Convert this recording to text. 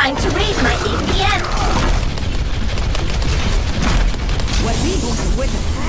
Time to raise my APM. What we want to witness